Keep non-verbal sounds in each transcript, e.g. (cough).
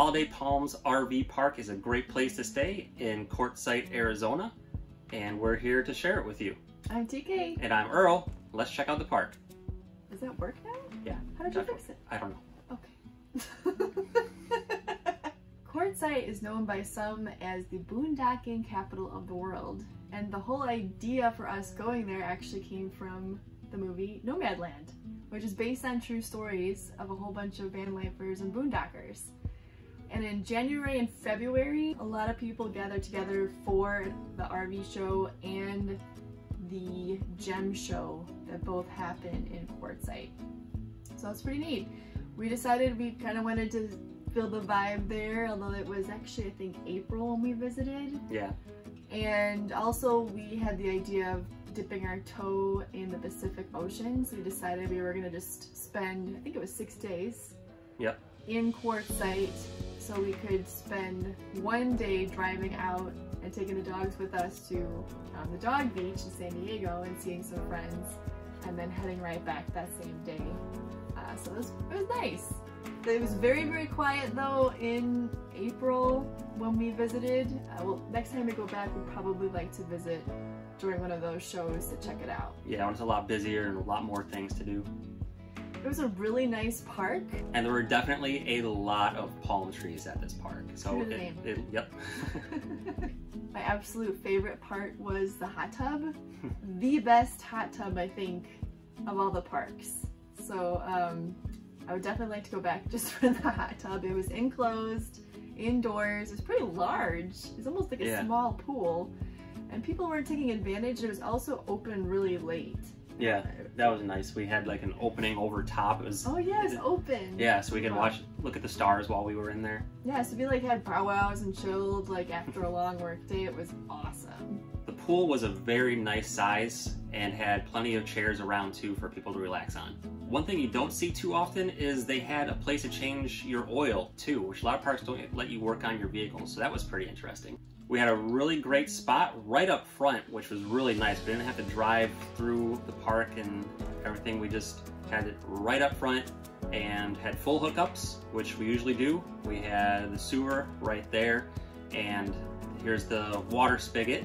Holiday Palms RV Park is a great place to stay in Quartzsite, Arizona, and we're here to share it with you. I'm TK. And I'm Earl. Let's check out the park. Does that work now? Yeah. How did you fix it? I don't know. Okay. (laughs) Quartzsite is known by some as the boondocking capital of the world. And the whole idea for us going there actually came from the movie Nomadland, which is based on true stories of a whole bunch of van lifers and boondockers. And in January and February, a lot of people gather together for the RV show and the gem show that both happen in Quartzsite. So it's pretty neat. We decided we kind of wanted to feel the vibe there, although it was actually, I think, April when we visited. Yeah. And also we had the idea of dipping our toe in the Pacific Ocean, so we decided we were gonna just spend, I think it was six days. Yep. In Quartzsite, so we could spend one day driving out and taking the dogs with us to um, the dog beach in San Diego and seeing some friends, and then heading right back that same day. Uh, so it was, it nice. It was very, very quiet though in April when we visited. Uh, well, next time we go back, we'd probably like to visit during one of those shows to check it out. Yeah, when it's a lot busier and a lot more things to do. It was a really nice park. And there were definitely a lot of palm trees at this park. So to it, it, yep. (laughs) My absolute favorite part was the hot tub. the best hot tub, I think, of all the parks. So um, I would definitely like to go back (laughs) just for the hot tub. It was enclosed, indoors. It's pretty large. It's almost like a Yeah. small pool. And people weren't taking advantage. It was also open really late. Yeah, that was nice. We had like an opening over top. It was Oh yeah, it's open. yeah, so we could Wow. watch look at the stars while we were in there. Yeah, so we like had powwows and chilled like after a long work day. It was awesome. The pool was a very nice size and had plenty of chairs around too for people to relax on. One thing you don't see too often is they had a place to change your oil too, which a lot of parks don't let you work on your vehicle, so that was pretty interesting. We had a really great spot right up front, which was really nice. We didn't have to drive through the park and everything. We just had it right up front and had full hookups, which we usually do. We had the sewer right there, and here's the water spigot.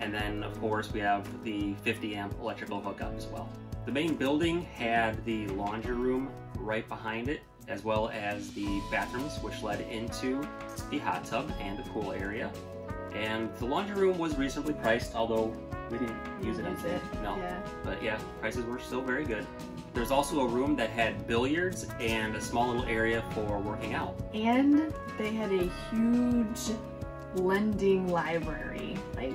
And then, of course, we have the 50 amp electrical hookup as well. The main building had the laundry room right behind it, as well as the bathrooms, which led into the hot tub and the pool area. And the laundry room was reasonably priced, although we didn't use it. On it, No, yeah. but yeah, prices were still very good. There's also a room that had billiards and a small little area for working out. And they had a huge lending library, like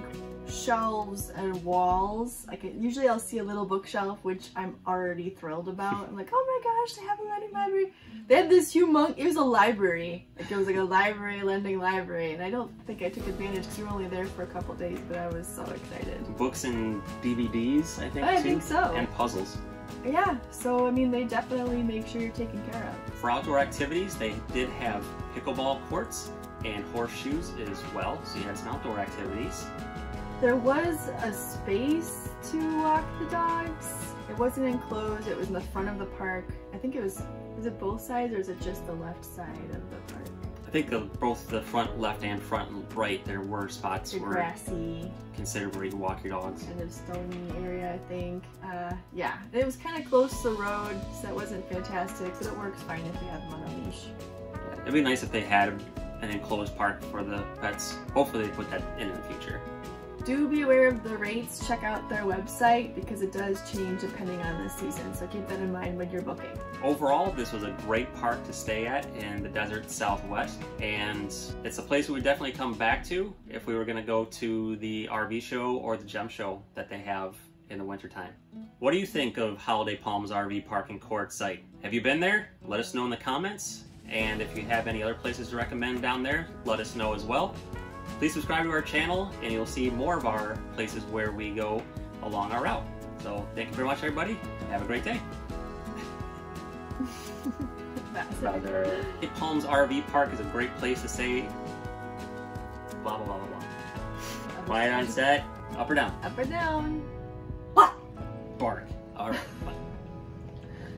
shelves and walls. Like usually I'll see a little bookshelf, which I'm already thrilled about. I'm like, oh my gosh, they have a lending library. They had this humong, it was a library. Like it was like a library, lending library. And I don't think I took advantage because we were only there for a couple days, but I was so excited. Books and DVDs, I think. Oh, I too, think so. And puzzles. Yeah, so I mean, they definitely make sure you're taken care of. For outdoor activities, they did have pickleball courts and horseshoes as well, so you had some outdoor activities. There was a space to walk the dogs. It wasn't enclosed, it was in the front of the park. I think it was, was it both sides or is it just the left side of the park? I think the, both the front left and front right, there were spots The where grassy, considered where you could walk your dogs. kind of stony area, I think. Uh, yeah, it was kind of close to the road, so it wasn't fantastic, but it works fine if you have them on a leash. It'd be nice if they had an enclosed park for the pets. Hopefully they put that in in the future. Do be aware of the rates, check out their website because it does change depending on the season, so keep that in mind when you're booking. Overall, this was a great park to stay at in the desert southwest, and it's a place we would definitely come back to if we were going to go to the RV show or the gem show that they have in the wintertime. What do you think of Holiday Palms RV Park and Quartzsite? Have you been there? Let us know in the comments, and if you have any other places to recommend down there, let us know as well. Please subscribe to our channel, and you'll see more of our places where we go along our route. So thank you very much, everybody. Have a great day. That's (laughs) it. Rather, Palms RV Park is a great place to stay. Blah blah blah blah blah. (laughs) Quiet on set. Up or down? Up or down? What? Bark. All right.